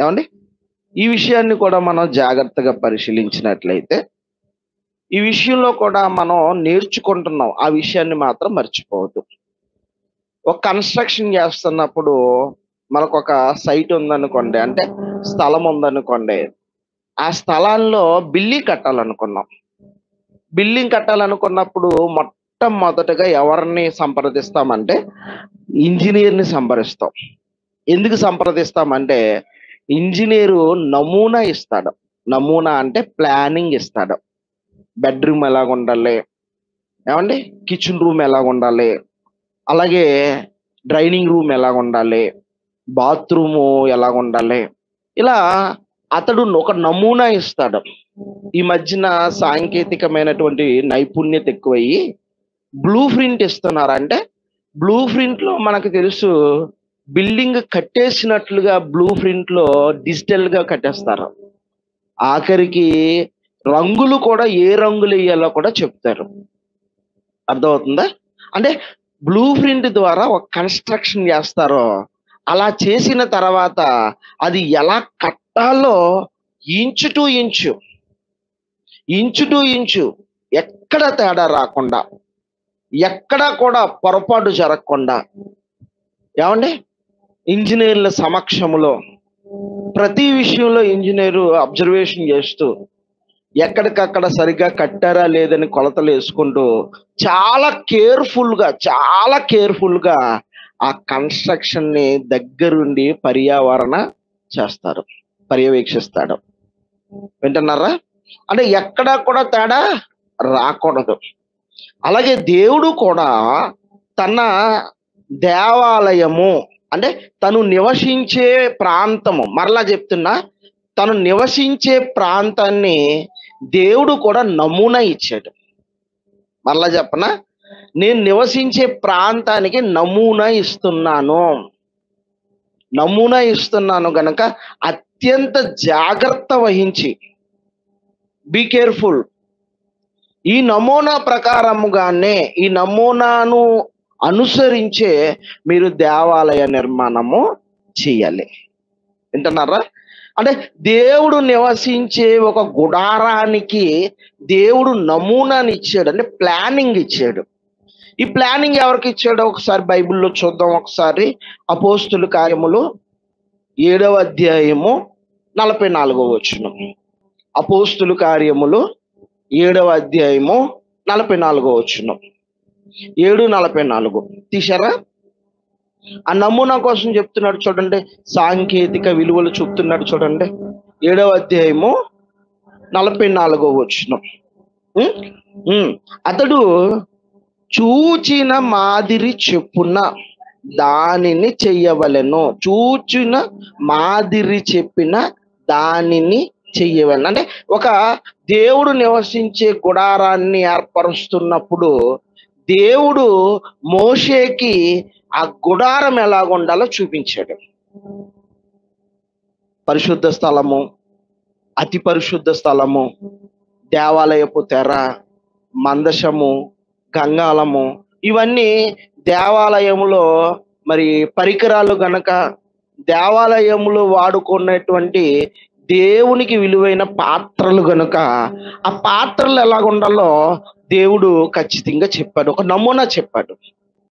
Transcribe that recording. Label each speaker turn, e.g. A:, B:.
A: ఏమండి? ఈ విషయాన్ని కూడా మనం జాగ్రత్తగా పరిశీలించినట్లయితే ఈ విషయంలో కూడా మనం నేర్చుకుంటున్నాం. ఆ విషయాన్ని మాత్రం మర్చిపోవద్దు. ఒక కన్స్ట్రక్షన్ చేస్తున్నప్పుడు మనకు ఒక సైట్ ఉందనుకోండి అంటే స్థలం ఉందనుకోండి ఆ స్థలాల్లో బిల్డింగ్ కట్టాలనుకున్నాం. బిల్డింగ్ కట్టాలనుకున్నప్పుడు మొట్టమొదటగా ఎవరిని సంప్రదిస్తామంటే ఇంజనీర్ని సంప్రదిస్తాం. ఎందుకు సంప్రదిస్తామంటే ఇంజనీరు నమూనా ఇస్తాడు. నమూనా అంటే ప్లానింగ్ ఇస్తాడు. బెడ్రూమ్ ఎలా ఉండాలి? ఏమండి? కిచెన్ రూమ్ ఎలా ఉండాలి? అలాగే డ్రైనింగ్ రూమ్ ఎలా ఉండాలి? బాత్రూము ఎలా ఉండాలి? ఇలా అతడు ఒక నమూనా ఇస్తాడు. ఈ మధ్యన సాంకేతికమైనటువంటి నైపుణ్యత ఎక్కువయ్యి బ్లూ ప్రింట్ ఇస్తున్నారు అంటే బ్లూ ప్రింట్లో మనకు తెలుసు బిల్డింగ్ కట్టేసినట్లుగా బ్లూ ప్రింట్లో డిజిటల్గా కట్టేస్తారు. ఆఖరికి రంగులు కూడా ఏ రంగులు వేయాలో కూడా చెప్తారు. అర్థమవుతుందా? అంటే బ్లూ ప్రింట్ ద్వారా ఒక కన్స్ట్రక్షన్ చేస్తారో అలా చేసిన తర్వాత అది ఎలా కట్టాలో inch to inch inch to inch ఎక్కడ తేడా రాకుండా ఎక్కడా కూడా పొరపాటు జరగకుండా. ఏమండి? ఇంజనీర్ల సమక్షంలో ప్రతి విషయంలో ఇంజనీరు అబ్జర్వేషన్ చేస్తూ ఎక్కడికక్కడ సరిగ్గా కట్టారా లేదని కొలతలు వేసుకుంటూ చాలా కేర్ఫుల్గా చాలా కేర్ఫుల్గా ఆ కన్స్ట్రక్షన్ని దగ్గరుండి పర్యావరణ చేస్తారు పర్యవేక్షిస్తాడు వింటున్నారా? అంటే ఎక్కడా కూడా తేడా రాకూడదు. అలాగే దేవుడు కూడా తన దేవాలయము అంటే తను నివసించే ప్రాంతము. మరలా చెప్తున్నా తను నివసించే ప్రాంతాన్ని దేవుడు కూడా నమూనా ఇచ్చాడు. మరలా చెప్పనా? నేను నివసించే ప్రాంతానికి నమూనా ఇస్తున్నాను. నమూనా ఇస్తున్నాను గనక అత్యంత జాగ్రత్త వహించి బీ కేర్ఫుల్ ఈ నమూనా ప్రకారముగానే ఈ నమూనాను అనుసరించే మీరు దేవాలయ నిర్మాణము చేయాలి. వింటున్నారా? అంటే దేవుడు నివసించే ఒక గుడారానికి దేవుడు నమూనాని ఇచ్చాడు. అంటే ప్లానింగ్ ఇచ్చాడు. ఈ ప్లానింగ్ ఎవరికి ఇచ్చాడో ఒకసారి బైబిల్లో చూద్దాం. ఒకసారి అపోస్తుల కార్యములు ఏడవ అధ్యాయము నలభై నాలుగో వచనం. అపోస్తుల కార్యములు ఏడవ అధ్యాయము నలభై నాలుగో వచనం. ఏడు నలభై నాలుగు. తీశారా? ఆ నమూనా కోసం చెప్తున్నాడు చూడండి. సాంకేతిక విలువలు చూపుతున్నాడు చూడండి. ఏడవ అధ్యాయము నలభై నాలుగో వచ్చిన అతడు చూచిన మాదిరి చెప్పున దానిని చెయ్యవలెను చూచిన మాదిరి చెప్పిన దానిని చెయ్యవలను అంటే ఒక దేవుడు నివసించే గుడారాన్ని ఏర్పరుస్తున్నప్పుడు దేవుడు మోషేకి ఆ గుడారం ఎలాగుండాలో చూపించాడు. పరిశుద్ధ స్థలము అతి పరిశుద్ధ స్థలము దేవాలయపు తెర మందశము గంగాలము ఇవన్నీ దేవాలయములో మరి పరికరాలు గనక దేవాలయములో వాడుకున్నటువంటి దేవునికి విలువైన పాత్రలు గనుక ఆ పాత్రలు ఎలాగ ఉండాలో దేవుడు ఖచ్చితంగా చెప్పాడు ఒక నమూనా చెప్పాడు.